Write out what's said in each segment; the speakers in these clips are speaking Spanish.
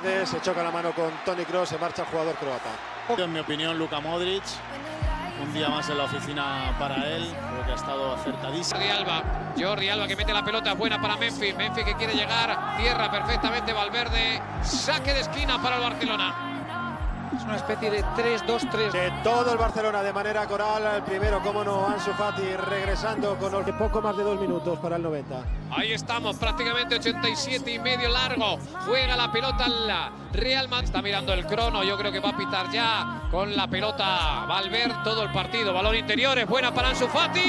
Se choca la mano con Tony Cross, se marcha el jugador croata. En mi opinión, Luka Modric, un día más en la oficina para él, creo que ha estado acertadísimo. Jordi Alba, Jordi Alba que mete la pelota, buena para Memphis, Memphis que quiere llegar, tierra perfectamente Valverde, saque de esquina para el Barcelona. Es una especie de 3-2-3. De todo el Barcelona de manera coral, el primero, como no, Ansu Fati regresando con los- poco más de dos minutos para el 90. Ahí estamos, prácticamente 87 y medio largo. Juega la pelota al Real Madrid. Está mirando el crono, yo creo que va a pitar ya con la pelota Valverde todo el partido. Balón interior, es buena para Ansu Fati.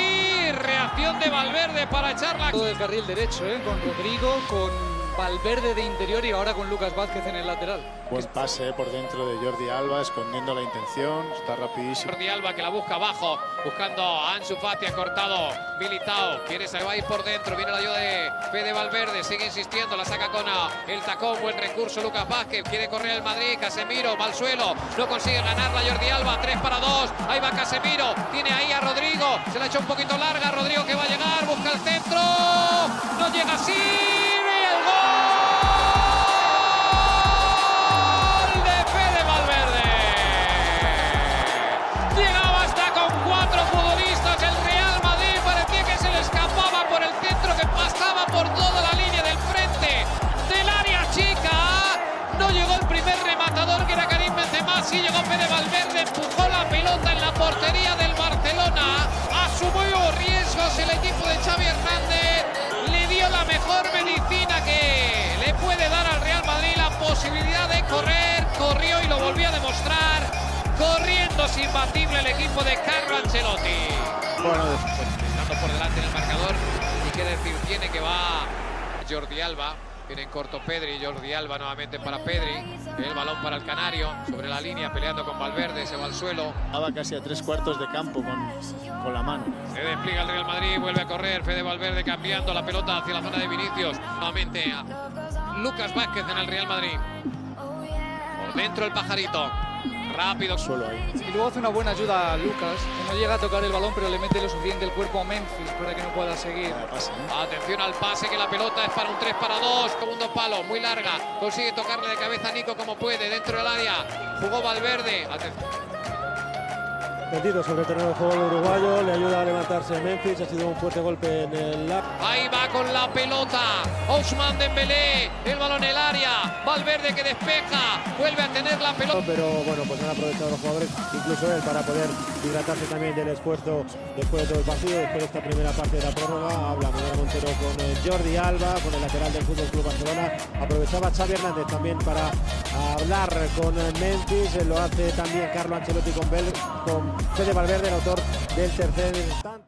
Reacción de Valverde para echarla. Todo el carril derecho, ¿eh? con Rodrigo, con Valverde de interior y ahora con Lucas Vázquez en el lateral. Buen pase por dentro de Jordi Alba, escondiendo la intención, está rapidísimo. Jordi Alba que la busca abajo, buscando a Ansu Fati, ha cortado Militao, quiere se va a ir por dentro, viene la ayuda de Fede Valverde, sigue insistiendo, la saca con el tacón, buen recurso Lucas Vázquez, quiere correr el Madrid, Casemiro, mal suelo, no consigue ganarla Jordi Alba, 3 para 2, ahí va Casemiro, tiene ahí a Rodrigo, se la ha hecho un poquito larga, Rodrigo que va a llegar, busca el centro, Fede Valverde, empujó la pelota en la portería del Barcelona. Asumió riesgos el equipo de Xavi Hernández. Le dio la mejor medicina que le puede dar al Real Madrid la posibilidad de correr. Corrió y lo volvió a demostrar. Corriendo es imbatible el equipo de Carlo Ancelotti. Bueno, Estando por delante en el marcador. Y qué decir tiene que va Jordi Alba. Viene en corto Pedri, Jordi Alba nuevamente para Pedri. El balón para el Canario. Sobre la línea peleando con Valverde. Se va al suelo. Estaba casi a tres cuartos de campo con, con la mano. Se despliega el Real Madrid, vuelve a correr Fede Valverde cambiando la pelota hacia la zona de Vinicius. Nuevamente a Lucas Vázquez en el Real Madrid. Por dentro el pajarito. Rápido. Suelo ahí. Y luego hace una buena ayuda a Lucas, que no llega a tocar el balón, pero le mete lo suficiente el cuerpo a Memphis para que no pueda seguir. Pase, ¿eh? Atención al pase que la pelota es para un 3 para 2. Segundo palo, muy larga. Consigue tocarle de cabeza a Nico como puede dentro del área. Jugó Valverde. Atención. Metido sobre el terreno de juego uruguayo, le ayuda a levantarse Memphis, ha sido un fuerte golpe en el lap. Ahí va con la pelota. Ousmane Dembélé. El balón en el área. Valverde que despeja. Vuelve a tener la pelota. Pero bueno, pues han aprovechado los jugadores, incluso él, para poder hidratarse también del esfuerzo después de todo el partido, después de esta primera parte de la prórroga. Habla Manuel Montero con eh, Jordi Alba, con el lateral del Fútbol Club Barcelona. Aprovechaba Xavi Hernández también para hablar con eh, Memphis. Lo hace también Carlo Ancelotti con, Bel- con Fede Valverde, el autor del tercer tanto.